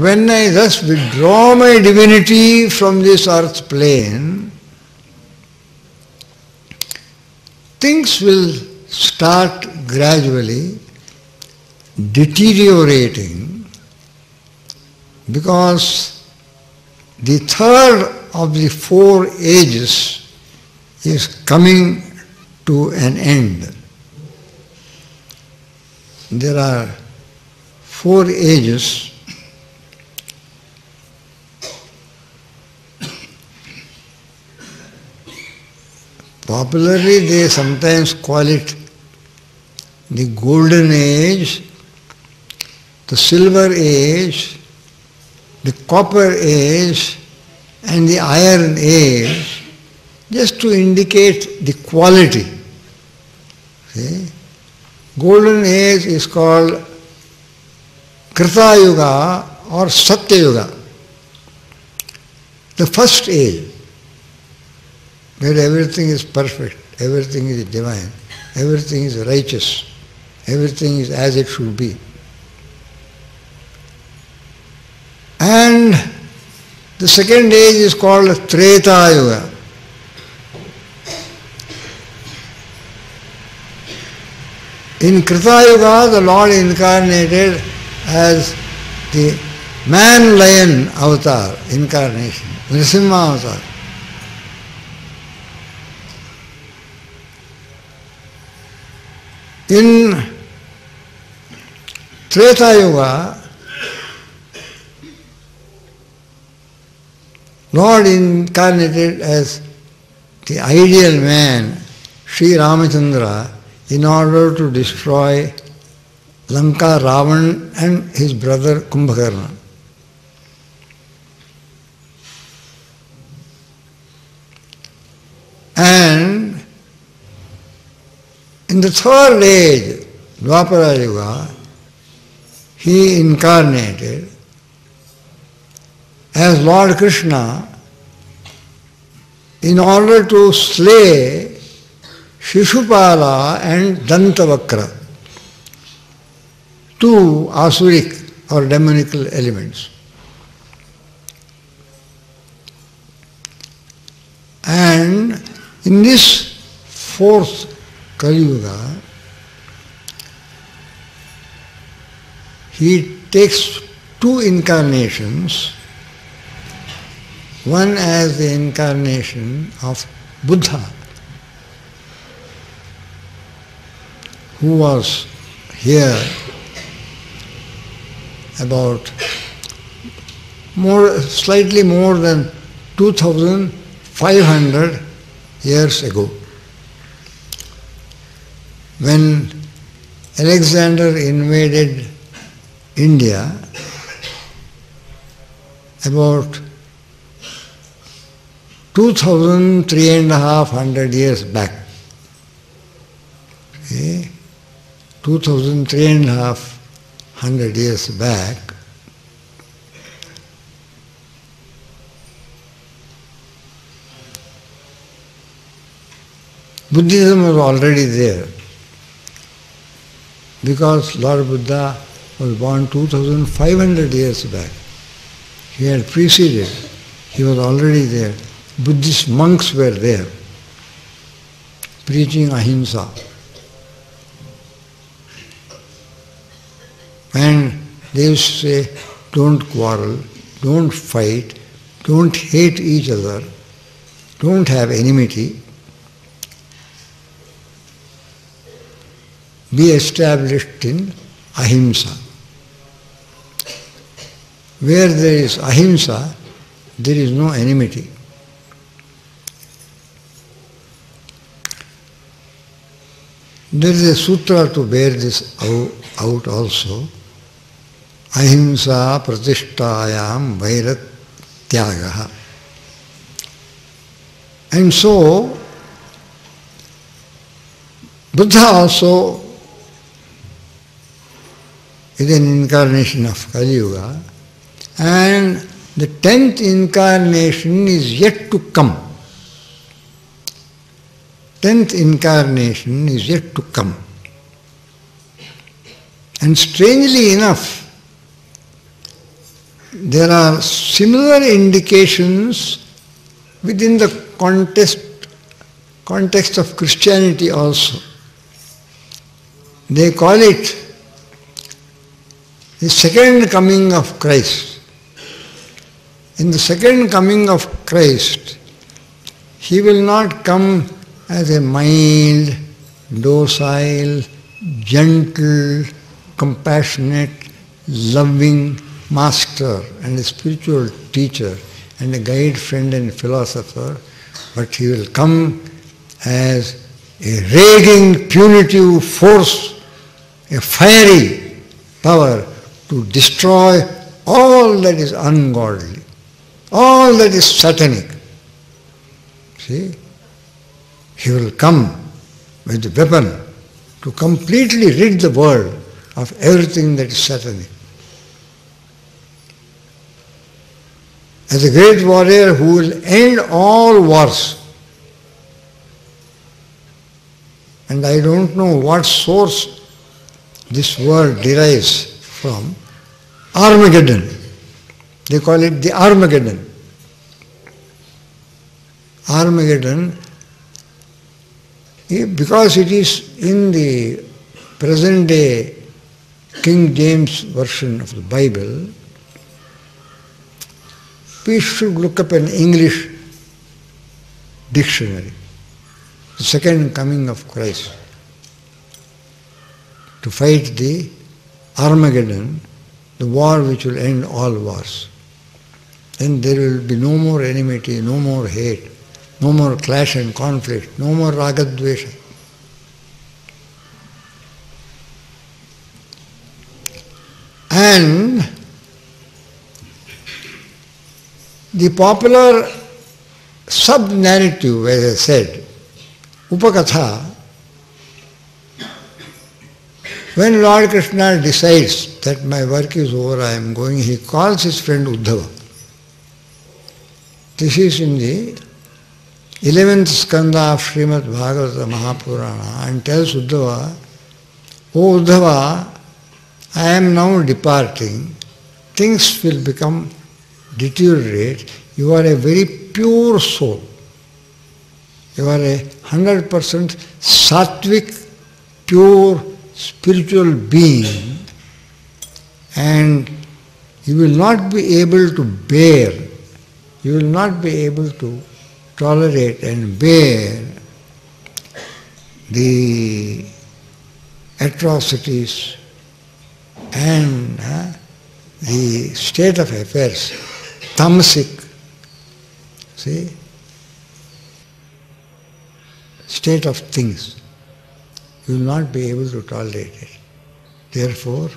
When I thus withdraw my divinity from this earth plane, things will start gradually deteriorating because the third of the four ages is coming to an end. There are four ages. Popularly, they sometimes call it the golden age, the silver age, the copper age, and the iron age, just to indicate the quality. See? Golden age is called Krita Yuga or Satya Yuga. The first age, where everything is perfect, everything is divine, everything is righteous, everything is as it should be. And the second age is called Treta Yuga. In Krita Yuga, the Lord incarnated as the man lion avatar incarnation, Nrisimha avatar. In Treta Yuga, Lord incarnated as the ideal man, Sri Ramachandra, in order to destroy Lanka, Ravan and his brother Kumbhakarna. And in the third age, Dwapara Yuga, he incarnated as Lord Krishna in order to slay Shishupala and Dantavakra, two asuric or demonical elements. And in this fourth Kali Yuga, he takes two incarnations, one as the incarnation of Buddha, who was here about more, slightly more than 2500 years ago. When Alexander invaded India, about two thousand three and a half hundred years back. Okay? Two thousand three and a half hundred years back, Buddhism was already there because Lord Buddha was born 2500 years back. He had preceded, he was already there. Buddhist monks were there preaching ahimsa. And they used to say, don't quarrel, don't fight, don't hate each other, don't have enmity. Be established in ahimsa. Where there is ahimsa, there is no enmity. There is a sutra to bear this out also. Ahimsa pratishtayam vairat tyagaha. And so, Buddha also is an incarnation of Kali Yuga, and the tenth incarnation is yet to come. Tenth incarnation is yet to come. And strangely enough, there are similar indications within the context, context of Christianity also. They call it the second coming of Christ. In the second coming of Christ, he will not come as a mild, docile, gentle, compassionate, loving master and a spiritual teacher and a guide, friend and philosopher, but he will come as a raging, punitive force, a fiery power to destroy all that is ungodly, all that is satanic. See? He will come with the weapon to completely rid the world of everything that is satanic. As a great warrior who will end all wars. And I don't know what source this word derives from. Armageddon. They call it the Armageddon. Armageddon, eh, because it is in the present day King James version of the Bible, we should look up an English dictionary, the second coming of Christ, to fight the Armageddon, the war which will end all wars. Then there will be no more enmity, no more hate, no more clash and conflict, no more ragadvesha. And the popular sub-narrative, as I said, Upakatha, when Lord Krishna decides that my work is over, I am going, he calls his friend Uddhava. This is in the 11th skanda of Srimad Bhagavata Mahapurana and tells Uddhava, O Uddhava, I am now departing, things will become deteriorate. You are a very pure soul. You are a hundred percent sattvic, pure spiritual being, and you will not be able to bear, you will not be able to tolerate and bear the atrocities and uh, the state of affairs, tamasic, see, state of things. You will not be able to tolerate it. Therefore,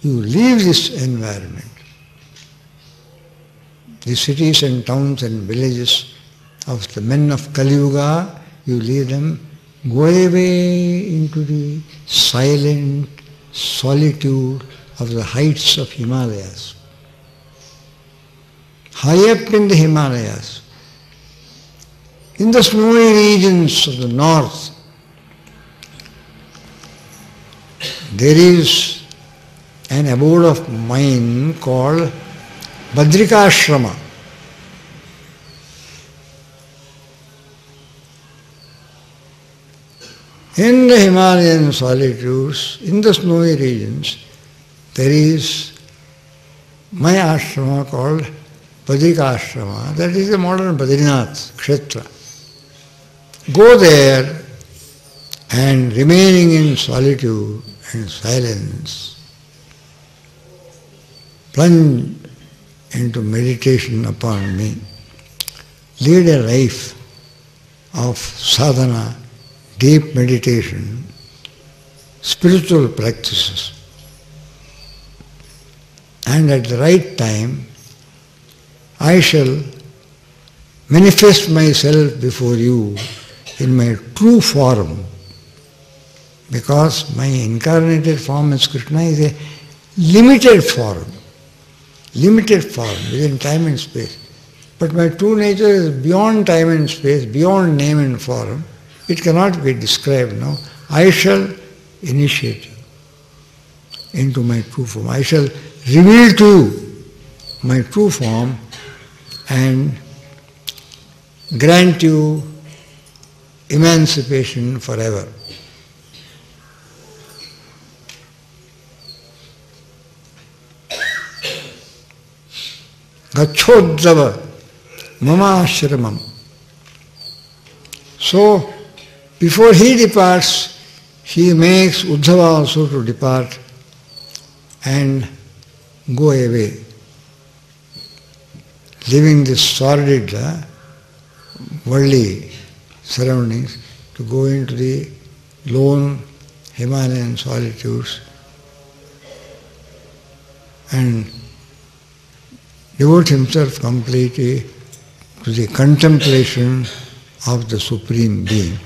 you leave this environment. The cities and towns and villages of the men of Kali Yuga, you leave them, go away into the silent solitude of the heights of Himalayas. High up in the Himalayas, in the snowy regions of the north, there is an abode of mine called Badrikashrama. In the Himalayan solitudes, in the snowy regions, there is my ashrama called Badrikashrama, that is the modern Badrinath Kshetra. Go there and remaining in solitude and silence, plunge into meditation upon me. Lead a life of sadhana deep meditation, spiritual practices. And at the right time, I shall manifest myself before you in my true form because my incarnated form as Krishna is a limited form, limited form within time and space. But my true nature is beyond time and space, beyond name and form. It cannot be described now. I shall initiate you into my true form. I shall reveal to you my true form and grant you emancipation forever. Gacchodava mama ashramam. So, before he departs, he makes Uddhava also to depart and go away, leaving this sordid, uh, worldly surroundings to go into the lone Himalayan solitudes and devote himself completely to the contemplation of the Supreme Being.